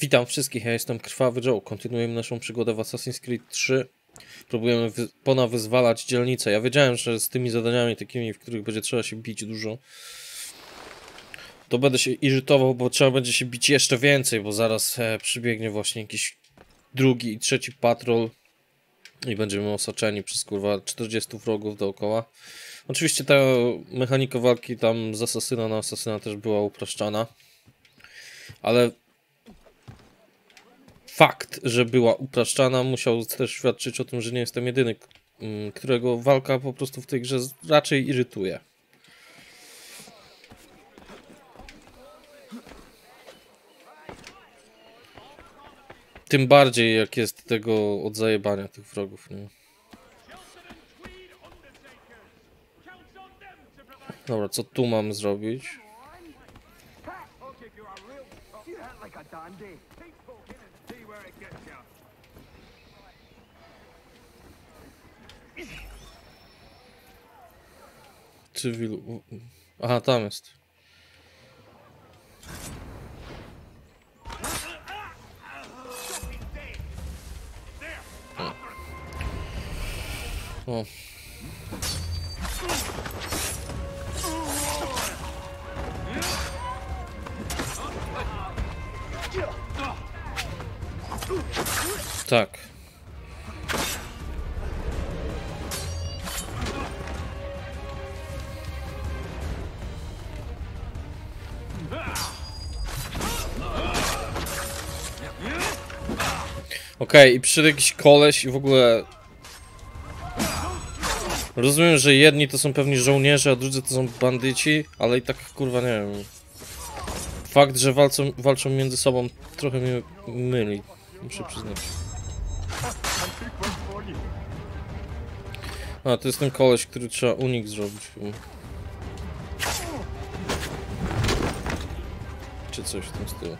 Witam wszystkich, ja jestem Krwawy Joe. Kontynuujemy naszą przygodę w Assassin's Creed 3. Próbujemy wy ponawyzwalać dzielnicę. Ja wiedziałem, że z tymi zadaniami takimi, w których będzie trzeba się bić dużo, to będę się irytował, bo trzeba będzie się bić jeszcze więcej, bo zaraz e, przybiegnie właśnie jakiś drugi i trzeci patrol i będziemy osaczeni przez kurwa 40 wrogów dookoła. Oczywiście ta mechanika walki tam z asasyna na asasyna też była upraszczana, ale fakt, że była upraszczana, musiał też świadczyć o tym, że nie jestem jedyny, mm, którego walka po prostu w tej grze raczej irytuje. Tym bardziej jak jest tego od zajebania tych wrogów, nie? Dobra, co tu mam zrobić? Cywilu... Aha, tam jest. Okej, i przyszedł jakiś koleś i w ogóle... Rozumiem, że jedni to są pewni żołnierze, a drudzy to są bandyci, ale i tak kurwa nie wiem. Fakt, że walczą, walczą między sobą trochę mnie myli, muszę przyznać. A, to jest ten koleś, który trzeba unik zrobić. Czy coś w tym stylu.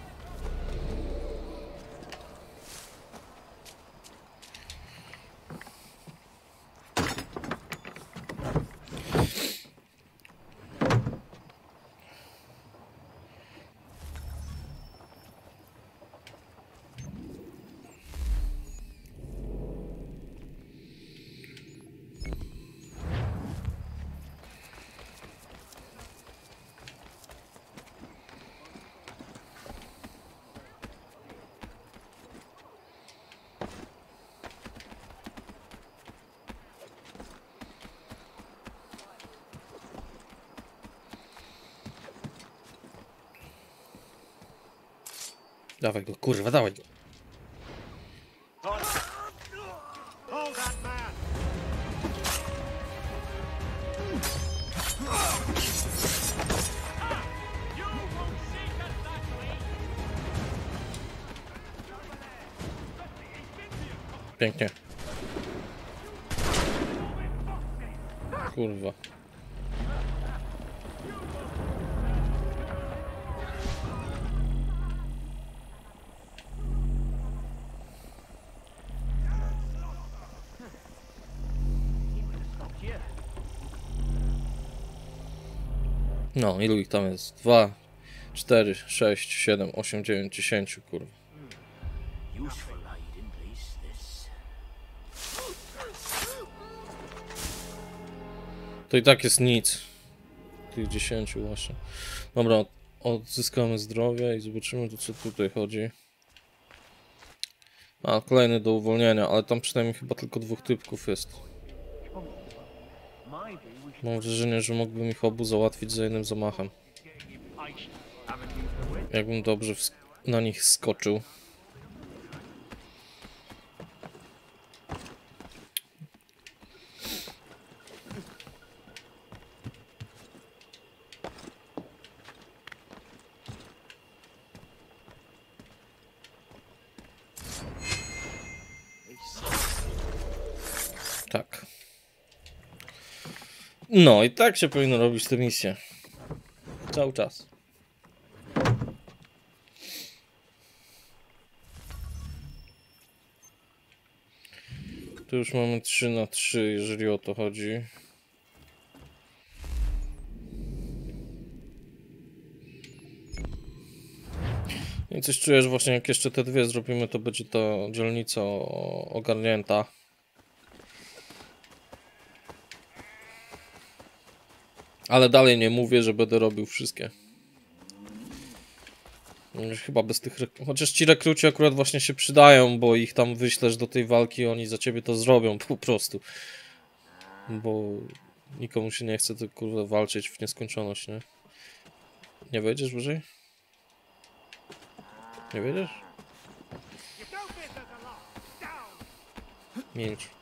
Dawaj go, kurwa, dawaj go. Pięknie. Kurwa. No, ilu ich tam jest? Dwa, cztery, sześć, siedem, osiem, dziewięć, dziesięciu, kurwa. To i tak jest nic. Tych 10 właśnie. Dobra, od- odzyskamy zdrowie i zobaczymy o co tutaj chodzi. A, kolejny do uwolnienia, ale tam przynajmniej chyba tylko dwóch typków jest. Mam wrażenie, że mógłbym ich obu załatwić za jednym zamachem. Jakbym dobrze na nich skoczył. No i tak się powinno robić te misje. Cały czas. Tu już mamy 3 na 3, jeżeli o to chodzi. I coś czujesz właśnie jak jeszcze te dwie zrobimy, to będzie ta dzielnica ogarnięta. Ale dalej nie mówię, że będę robił wszystkie. No, chyba bez tych. Chociaż ci rekruci akurat właśnie się przydają, bo ich tam wyślesz do tej walki oni za ciebie to zrobią po prostu. Bo nikomu się nie chce to kurwa walczyć w nieskończoność, nie? Nie wejdziesz wyżej? Nie wejdziesz? Milcz.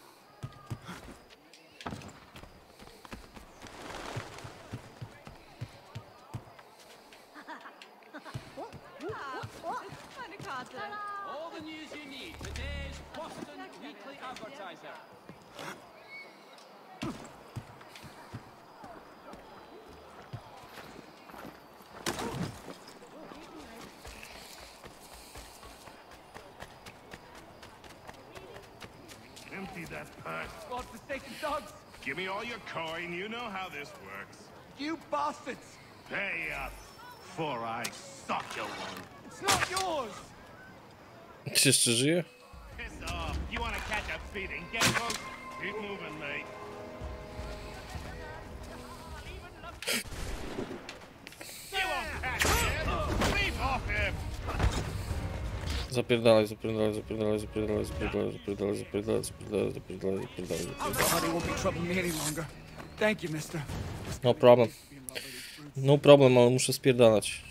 Give me all your coin. You know how this works. You bastards! Pay up, for I suck your one. It's not yours. It's just as you. Piss off. You want to catch up Feeding. Get close. Keep moving, mate. Zapierdalaj, zapierdalaj, zapierdalaj, zapierdalaj, zapierdalaj, zapierdalaj, zapierdalaj, zapierdalaj, zapierdalaj, zapierdalaj. zapierdalaj. No problem. No problem, ale muszę spierdalać.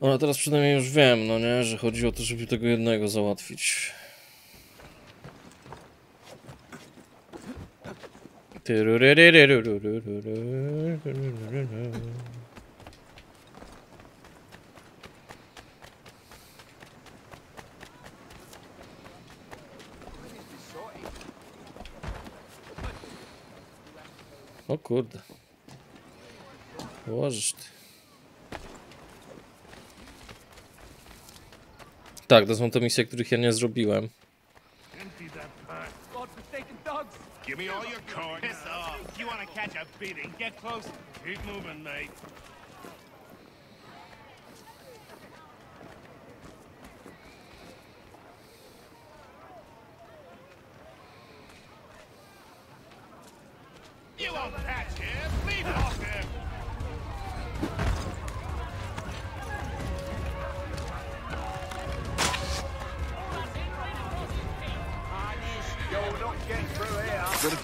Ale teraz przynajmniej już wiem, no nie, że chodzi o to, żeby tego jednego załatwić. O kurde. Łożysz ty. Tak, to są te misje, których ja nie zrobiłem. Give me all your cards. Piss off. You want to catch a beating? Get close. Keep moving, mate.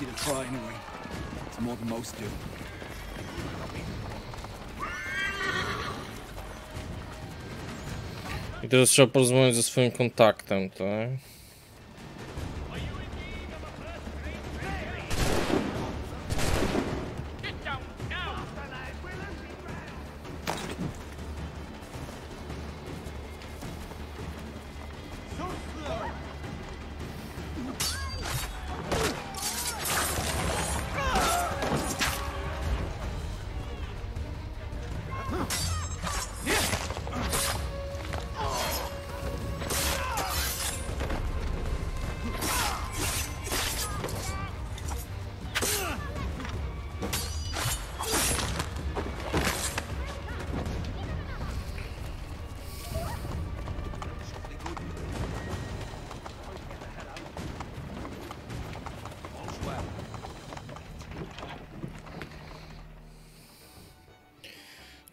It a try anyway. It's more than most do. I teraz trzeba porozmawiać ze swoim kontaktem, tak?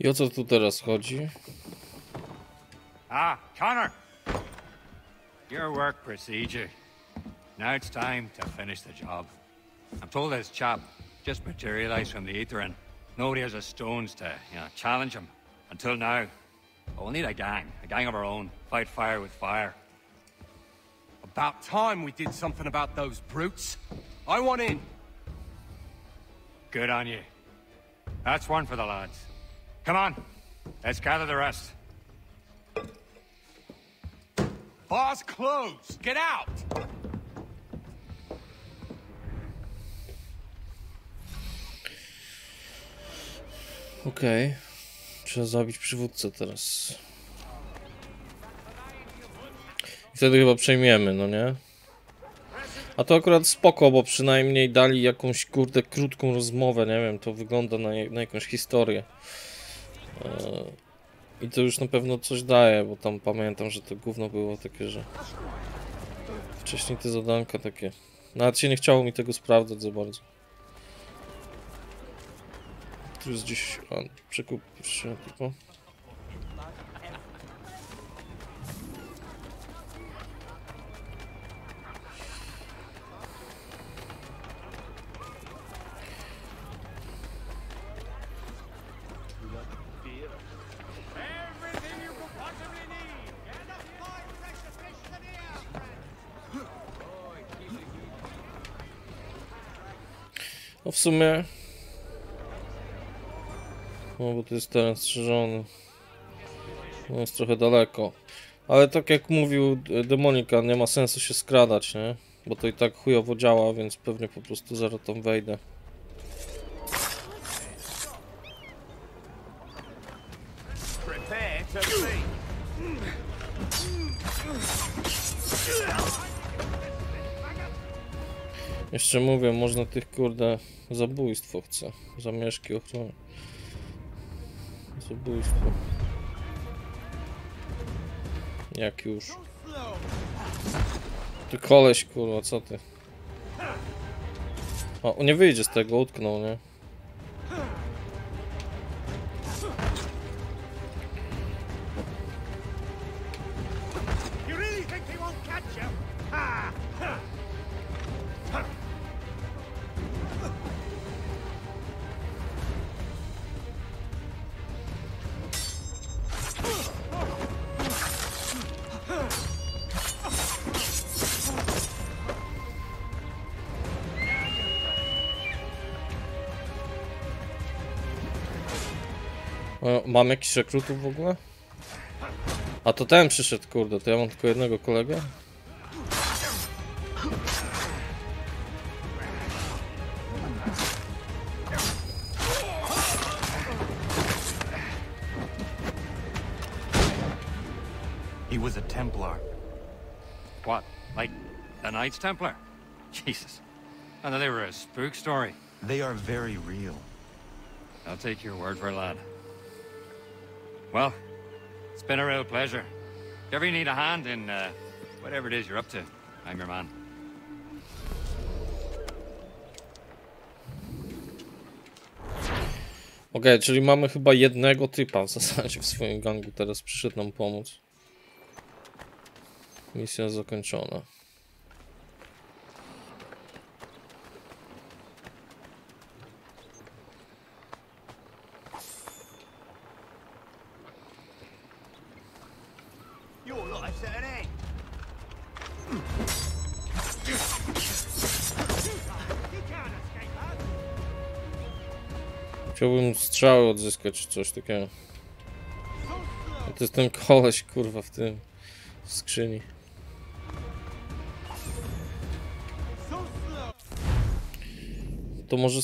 I o co tu teraz chodzi? Ah, Connor! Your work procedure. Now it's time to finish the job. I'm told this chap just materialized from the ether and nobody has a stones to, you know, challenge him. Until now. But we'll need a gang, a gang of our own. Fight fire with fire. About time we did something about those brutes. I want in. Good on you. That's one for the lads. Come on, let's gather the rest. Bar's closed. Get out. Okej. Trzeba zabić przywódcę teraz. I wtedy chyba przejmiemy, no nie? A to akurat spoko, bo przynajmniej dali jakąś kurde krótką rozmowę, nie wiem, to wygląda na, na jakąś historię. I to już na pewno coś daje, bo tam pamiętam, że to gówno było takie, że wcześniej te zadanka takie. Nawet się nie chciało mi tego sprawdzać za bardzo. Tu jest gdzieś przekup się sumie... No bo to jest teren strzeżony. No jest trochę daleko. Ale tak jak mówił Demonika, nie ma sensu się skradać, nie? Bo to i tak chujowo działa, więc pewnie po prostu zaraz tam wejdę. Prepare to. Jeszcze mówię, można tych kurde zabójstwo chce. Zamieszki ochrony. Zabójstwo. Jak już. Ty koleś kurwa, co ty? O, nie wyjdzie z tego, utknął, nie? Mam jakiś rekrutów w ogóle? A to ten przyszedł, kurde, to ja mam tylko jednego kolegę? He was a Templar. What? Like the Knights Templar? Jesus. I thought they were a spook story. They are very real. I'll take your word for it, lad. Well, it's been a real pleasure. If ever you need a hand in uh, whatever it is you're up to, I'm your man. Okej, czyli mamy chyba jednego typa w zasadzie w swoim gangu. Teraz przyszedł nam pomóc. Misja zakończona. Chciałbym strzały odzyskać czy coś takiego. A to jest ten koleś kurwa w tym w skrzyni. To może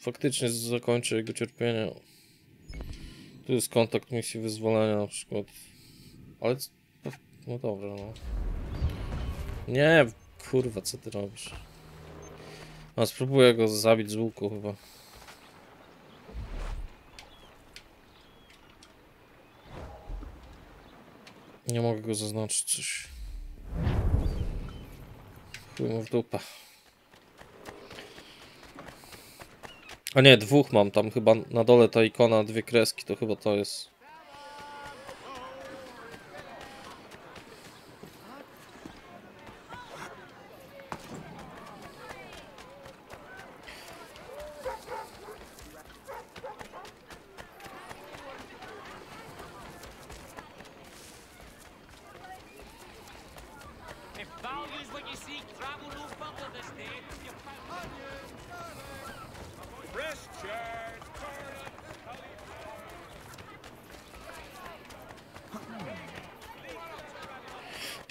faktycznie zakończę jego cierpienie. Tu jest kontakt misji wyzwolenia na przykład. Ale c- no dobra no. Nie, kurwa co ty robisz? A spróbuję go zabić z łuku chyba. Nie mogę go zaznaczyć coś. Chuj mu w dupę. A nie, dwóch mam tam chyba na dole ta ikona, dwie kreski, to chyba to jest. If value's what you seek, travel no further this day. You Rest charge. No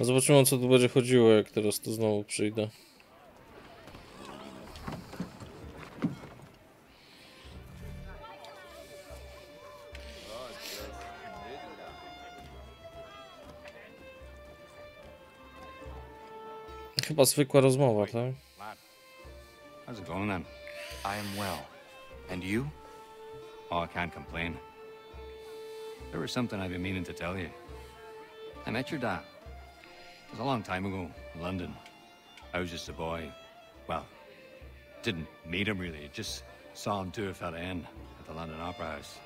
zobaczymy o co tu będzie chodziło, jak teraz tu znowu przyjdę. Chyba zwykła rozmowa, tak? How's it going then? I am well. And you? Oh, I can't complain. There was something I've been meaning to tell you. I met your dad. It was a long time ago in London. I was just a boy. Well, didn't meet him really. Just saw him do a fella in at the London Opera House.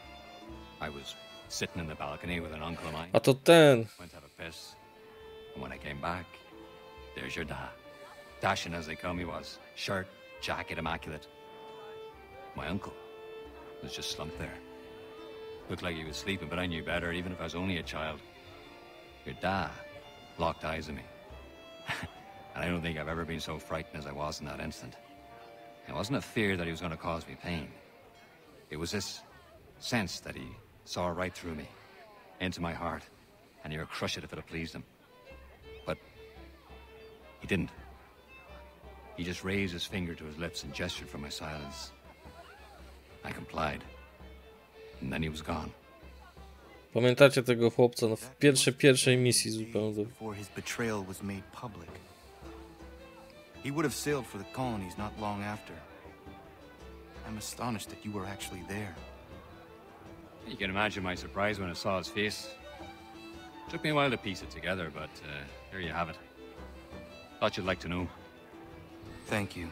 I was sitting in the balcony with an uncle of mine. A to ten. Went to have a piss. And when I came back, there's your da. Dashing as they come he was. Shirt, jacket, immaculate. My uncle was just slumped there. Looked like he was sleeping, but I knew better, even if I was only a child. Your da locked eyes on me. and I don't think I've ever been so frightened as I was in that instant. It wasn't a fear that he was going to cause me pain. It was this sense that he saw right through me, into my heart, and he would crush it if it pleased him. But he didn't. He just raised his finger to his lips and gestured for my silence. I complied. And then he was gone. Pamiętacie tego chłopca no, w pierwszej, pierwszej misji zupełnie. Before his betrayal was made public. He would have sailed for the colonies not long after. I'm astonished that you were actually there. You can imagine my surprise when I saw his face. Took me a while to piece it together, but uh, here you have it. Thought you'd like to know. Thank you.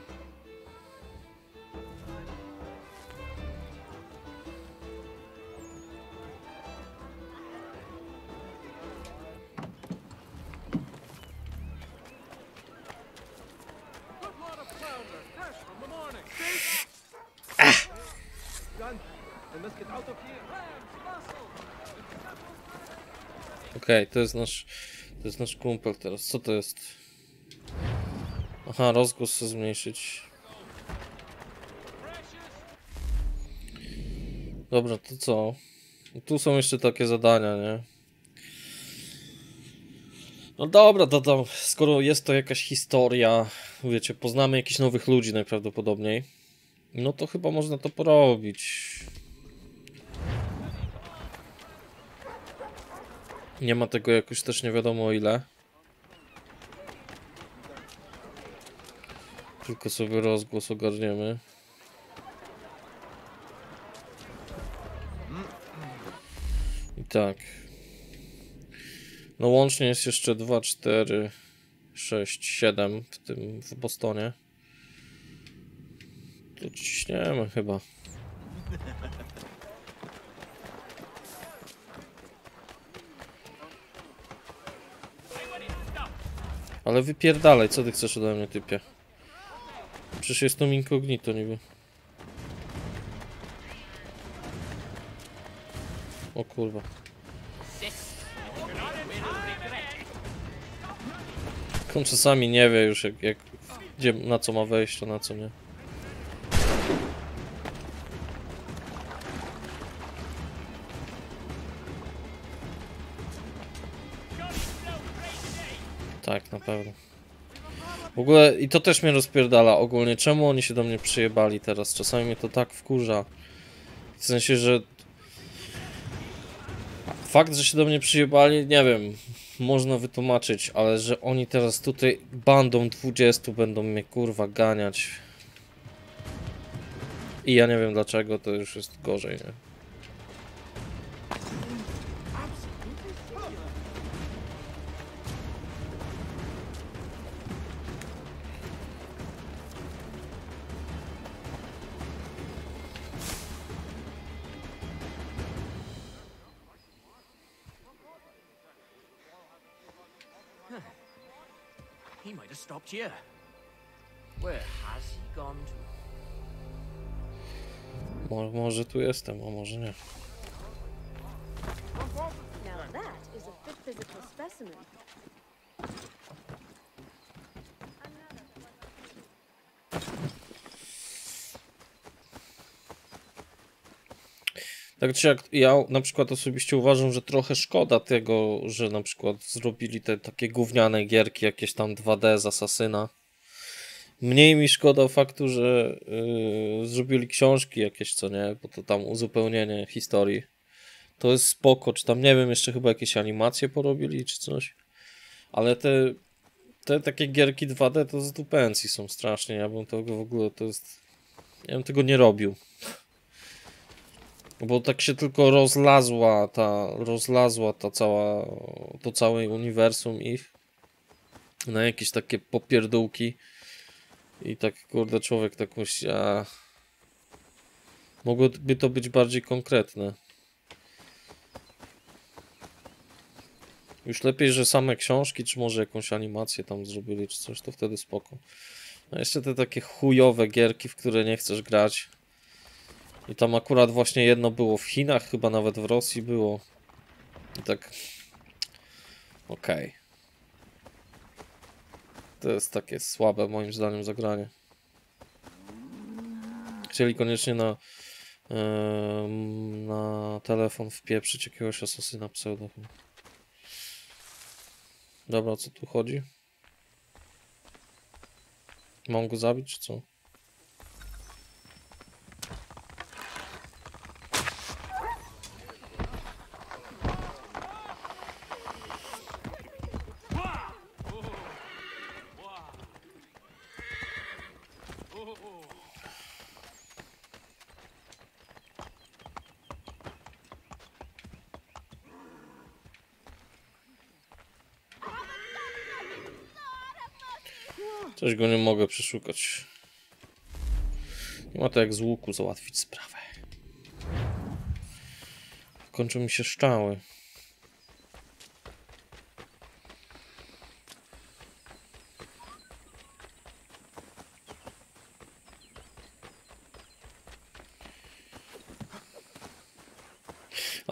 Good lot of flounder, fresh from the morning. Jan, I must get out of here. Okej, to jest nasz. To jest nasz kumpel teraz. Co to jest? Aha, rozgłos chcę zmniejszyć. Dobra, to co? Tu są jeszcze takie zadania, nie? No dobra, to tam, skoro jest to jakaś historia, wiecie, poznamy jakichś nowych ludzi najprawdopodobniej, no to chyba można to porobić. Nie ma tego jakoś też nie wiadomo ile. Tylko sobie rozgłos ogarniemy. I tak. No łącznie jest jeszcze 2, 4, 6, 7 w tym w Bostonie. To ciśniemy chyba. Ale wypierdalaj, co ty chcesz ode mnie, typie? Przecież jestem incognito niby. O kurwa. On czasami nie wie już jak, jak gdzie, na co ma wejść, a na co nie. Tak, na pewno. W ogóle, i to też mnie rozpierdala ogólnie, czemu oni się do mnie przyjebali teraz? Czasami mnie to tak wkurza. W sensie, że... Fakt, że się do mnie przyjebali, nie wiem, można wytłumaczyć, ale że oni teraz tutaj bandą 20 będą mnie kurwa ganiać. I ja nie wiem dlaczego, to już jest gorzej, nie? Stopped here. Where has he gone to? Mo może tu jestem, a może nie. Now that is a fit physical specimen. Tak czy jak ja na przykład osobiście uważam, że trochę szkoda tego, że na przykład zrobili te takie gówniane gierki, jakieś tam 2D z Asasyna. Mniej mi szkoda faktu, że yy, zrobili książki jakieś, co nie, bo to tam uzupełnienie historii. To jest spoko, czy tam nie wiem, jeszcze chyba jakieś animacje porobili, czy coś. Ale te, te takie gierki 2D to z dupencji są strasznie. Ja bym tego w ogóle, to jest... Ja bym tego nie robił. Bo tak się tylko rozlazła ta, rozlazła ta cała, to całe uniwersum ich na jakieś takie popierdółki i tak kurde człowiek tak myśli, a mogłoby to być bardziej konkretne. Już lepiej, że same książki, czy może jakąś animację tam zrobili, czy coś, to wtedy spoko. A jeszcze te takie chujowe gierki, w które nie chcesz grać. I tam akurat właśnie jedno było w Chinach, chyba nawet w Rosji było. I tak... Okej. Okay. To jest takie słabe moim zdaniem zagranie. Chcieli koniecznie na yy, na telefon wpieprzyć jakiegoś asasyna pseudo. Dobra, co tu chodzi? Mam go zabić, czy co? Go nie mogę przeszukać. Nie ma to jak z łuku załatwić sprawę. Kończą mi się szczały.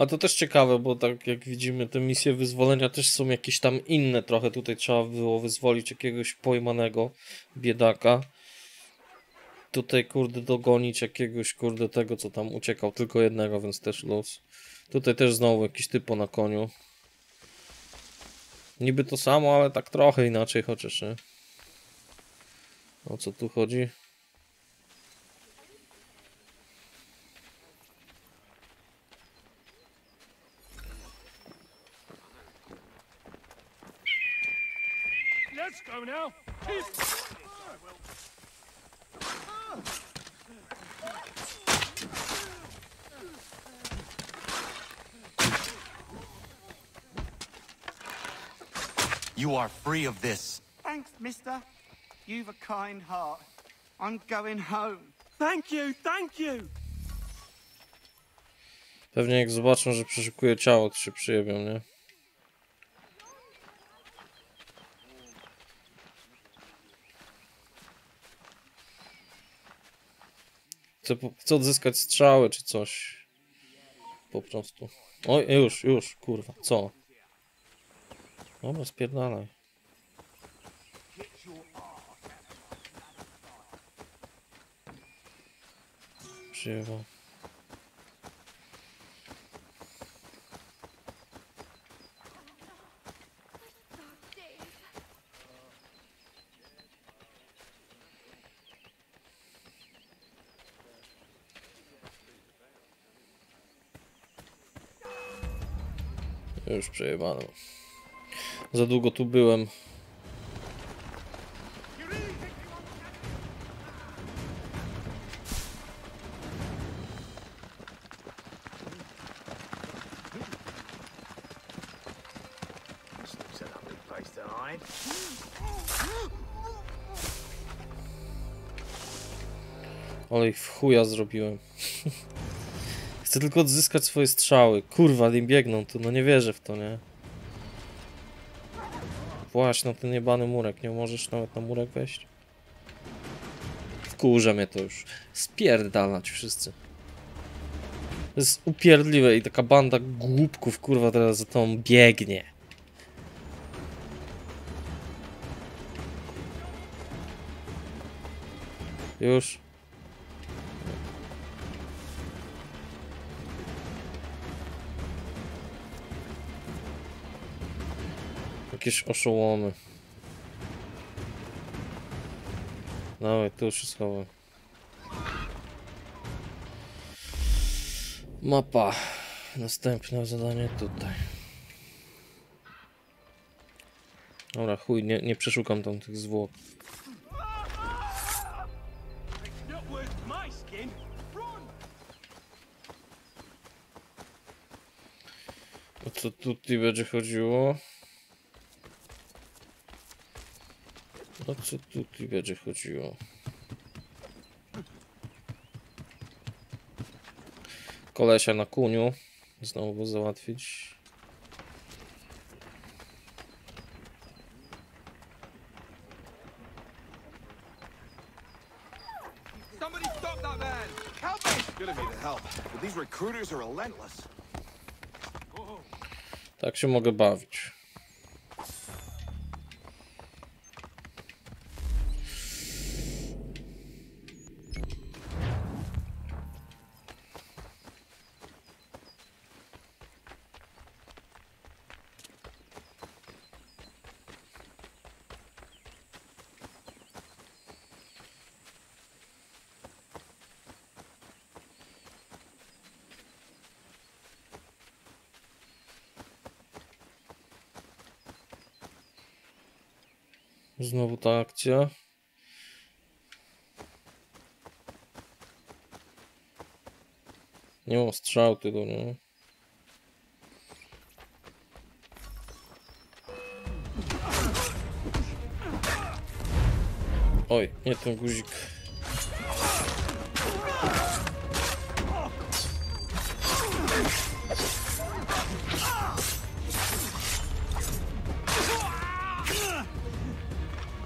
To też ciekawe, bo tak jak widzimy, te misje wyzwolenia też są jakieś tam inne trochę. Tutaj trzeba było wyzwolić jakiegoś pojmanego biedaka. Tutaj, kurde, dogonić jakiegoś, kurde, tego, co tam uciekał. Tylko jednego, więc też los. Tutaj też znowu jakiś typo na koniu. Niby to samo, ale tak trochę inaczej chociaż, nie? O co tu chodzi? Let's go now. You are free of this. Thanks, mister. You've a kind heart. I'm going home. Thank you, thank you. Pewnie jak zobaczą, że przeszukuję ciało, to się przyjebią, nie? Chcę, chcę odzyskać strzały czy coś. Po prostu. Oj, już, już, kurwa, co? Dobra, spierdalaj. Przyjechał. Już przejebano. Za długo tu byłem. Ale ich w chuja zrobiłem. Chcę tylko odzyskać swoje strzały. Kurwa, nie biegną tu, no nie wierzę w to, nie? Właśnie na ten niebany murek, nie możesz nawet na murek wejść? Wkurza mnie to już. Spierdalać wszyscy. To jest upierdliwe i taka banda głupków, kurwa, teraz za tą biegnie. Już. Jakieś oszołomy. Dawaj, tu się schowaj. Mapa. Następne zadanie tutaj. Dobra, chuj, nie, nie przeszukam tam tych zwłok. O co tutaj będzie chodziło? O co tutaj będzie chodziło? Kolesia na kuniu. Znowu go załatwić. Somebody stop that man! Help me! Good of you to help, but these recruiters are relentless. Tak się mogę bawić. Znowu ta akcja. Nie mam strzał tego, nie? Oj, nie ten guzik.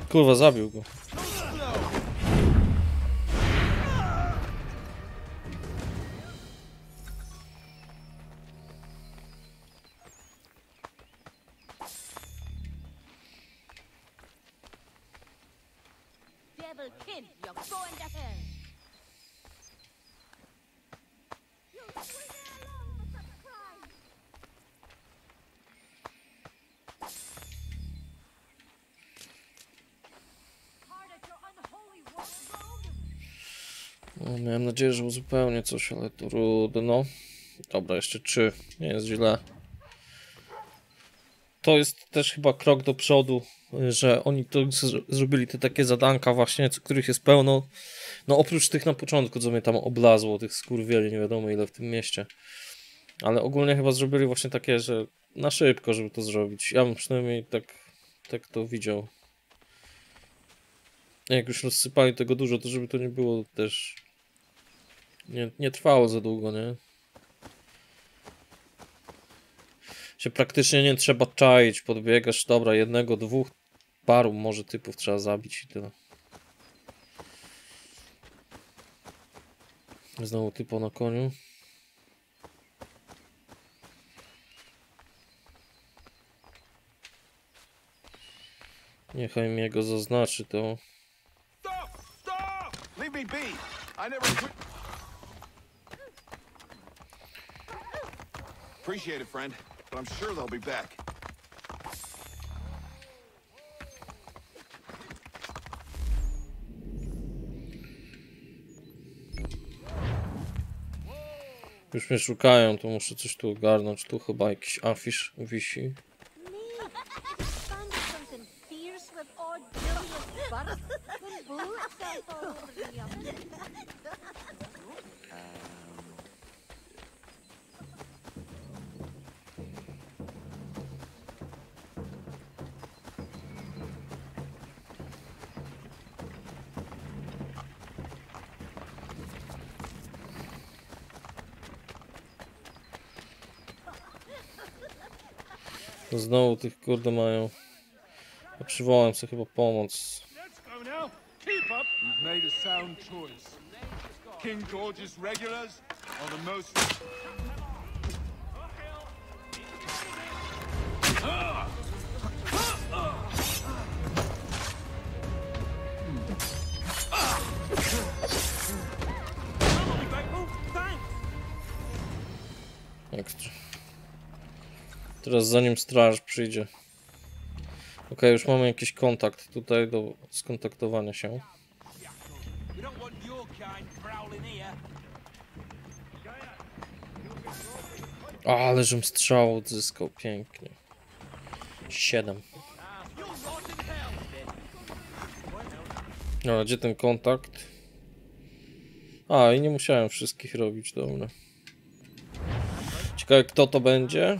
Kurwa, zabił go. Devil kin, you're going to hell. Że uzupełnię coś, ale trudno. Dobra, jeszcze trzy. Nie jest źle. To jest też chyba krok do przodu, że oni to zrobili te takie zadanka właśnie, których jest pełno. No oprócz tych na początku, co mnie tam oblazło, tych skurwieli, nie wiadomo ile w tym mieście. Ale ogólnie chyba zrobili właśnie takie, że na szybko, żeby to zrobić. Ja bym przynajmniej tak, tak to widział. Jak już rozsypali tego dużo, to żeby to nie było też nie, nie trwało za długo, nie? Się praktycznie nie trzeba czaić, podbiegasz, dobra, jednego, dwóch, paru może typów trzeba zabić i tyle. Znowu typo na koniu. Niechaj mnie go zaznaczy to. Stop! Stop! Leave me be! I never. Appreciate it, friend, but I'm sure they'll be back. Już mnie szukają, to muszę coś tu ogarnąć. Tu chyba jakiś afisz wisi. Znowu tych kurde mają. Ja przywołałem sobie chyba pomoc. Let's go now. Keep up. You've made a sound choice. King George's regulars are the most. Teraz zanim straż przyjdzie. Okej, już mamy jakiś kontakt tutaj do skontaktowania się. Ale żem strzał odzyskał, pięknie. 7. No, gdzie ten kontakt? A, i nie musiałem wszystkich robić, dobra. Ciekawe, kto to będzie?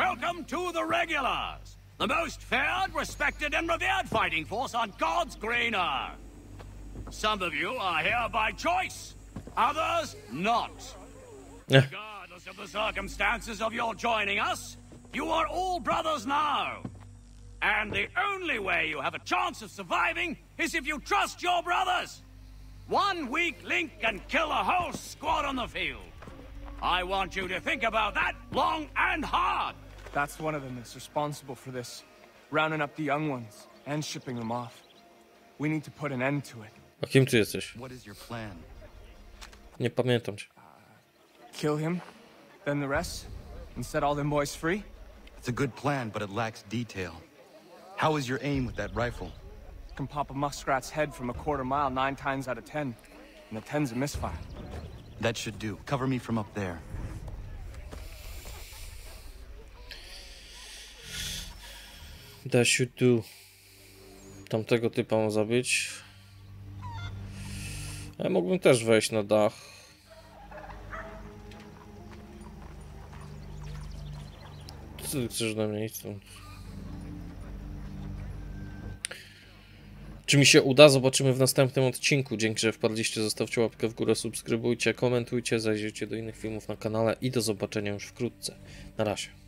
Welcome to the Regulars, the most feared, respected, and revered fighting force on God's green earth. Some of you are here by choice, others not. Yeah. Regardless of the circumstances of your joining us, you are all brothers now. And the only way you have a chance of surviving is if you trust your brothers. One weak link can kill a whole squad on the field. I want you to think about that long and hard. That's one of them that's responsible for this. Rounding up the young ones and shipping them off. We need to put an end to it. A kim ty jesteś? What is your plan? Nie pamiętam cię. Uh, kill him, then the rest, and set all them boys free? It's a good plan, but it lacks detail. How is your aim with that rifle? Can pop a muskrat's head from a quarter mile nine times out of ten. And the ten's a misfire. That should do. Cover me from up there. That should do. Tamtego typa zabić. Ja mógłbym też wejść na dach. Co ty chcesz ode mnie? Czy mi się uda? Zobaczymy w następnym odcinku. Dzięki, że wpadliście. Zostawcie łapkę w górę, subskrybujcie, komentujcie, zajrzyjcie do innych filmów na kanale i do zobaczenia już wkrótce. Na razie.